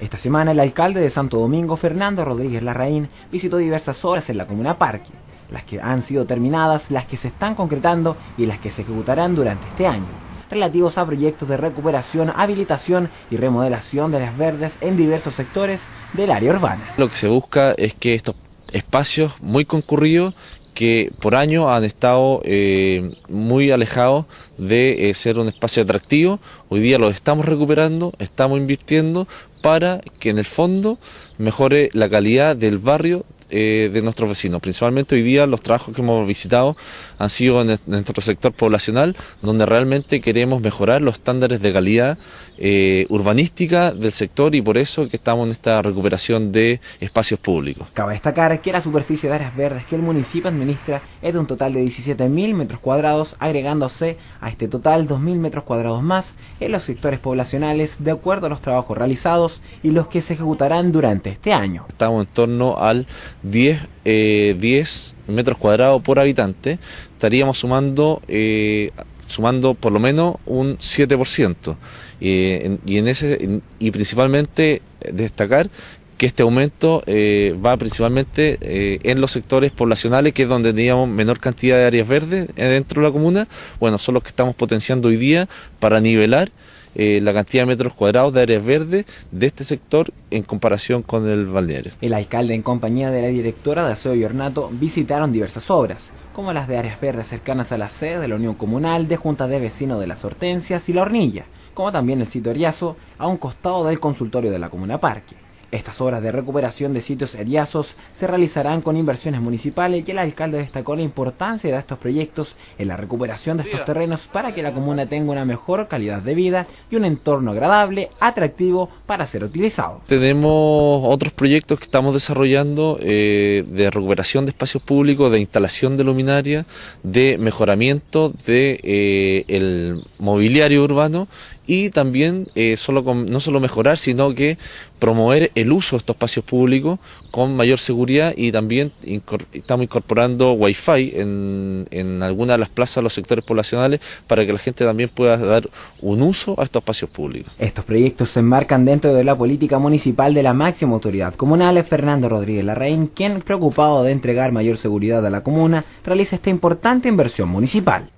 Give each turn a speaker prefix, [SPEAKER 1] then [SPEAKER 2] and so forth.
[SPEAKER 1] Esta semana el alcalde de Santo Domingo, Fernando Rodríguez Larraín, visitó diversas obras en la comuna Parque, las que han sido terminadas, las que se están concretando y las que se ejecutarán durante este año, relativos a proyectos de recuperación, habilitación y remodelación de áreas verdes en diversos sectores del área urbana.
[SPEAKER 2] Lo que se busca es que estos espacios muy concurridos que por años han estado eh, muy alejados de eh, ser un espacio atractivo. Hoy día los estamos recuperando, estamos invirtiendo para que en el fondo mejore la calidad del barrio eh, de nuestros vecinos. Principalmente hoy día los trabajos que hemos visitado han sido en, nuestro sector poblacional, donde realmente queremos mejorar los estándares de calidad eh, urbanística del sector y por eso que estamos en esta recuperación de espacios públicos.
[SPEAKER 1] Cabe destacar que la superficie de áreas verdes que el municipio administra es de un total de 17.000 metros cuadrados, agregándose a este total 2.000 metros cuadrados más en los sectores poblacionales de acuerdo a los trabajos realizados y los que se ejecutarán durante este año.
[SPEAKER 2] Estamos en torno al 10, 10 eh, metros cuadrados por habitante, estaríamos sumando, eh, sumando por lo menos un 7%. y, en ese, y principalmente destacar que este aumento eh, va principalmente en los sectores poblacionales, que es donde teníamos menor cantidad de áreas verdes dentro de la comuna. Bueno, son los que estamos potenciando hoy día para nivelar eh, la cantidad de metros cuadrados de áreas verdes de este sector en comparación con el balneario.
[SPEAKER 1] El alcalde en compañía de la directora de Aseo y Ornato visitaron diversas obras, como las de áreas verdes cercanas a la sede de la Unión Comunal, de Junta de Vecinos de las Hortensias y La Hornilla, como también el sitio Ariazo, a un costado del consultorio de la Comuna Parque. Estas obras de recuperación de sitios heriazos se realizarán con inversiones municipales y el alcalde destacó la importancia de estos proyectos en la recuperación de estos terrenos para que la comuna tenga una mejor calidad de vida y un entorno agradable, atractivo para ser utilizado.
[SPEAKER 2] Tenemos otros proyectos que estamos desarrollando eh, de recuperación de espacios públicos, de instalación de luminaria, de mejoramiento de eh, el mobiliario urbano y también eh, solo no solo mejorar, sino que promover el uso de estos espacios públicos con mayor seguridad y también estamos incorporando wifi en, en algunas de las plazas los sectores poblacionales para que la gente también pueda dar un uso a estos espacios públicos.
[SPEAKER 1] Estos proyectos se enmarcan dentro de la política municipal de la máxima autoridad comunal, Fernando Rodríguez Larraín, quien, preocupado de entregar mayor seguridad a la comuna, realiza esta importante inversión municipal.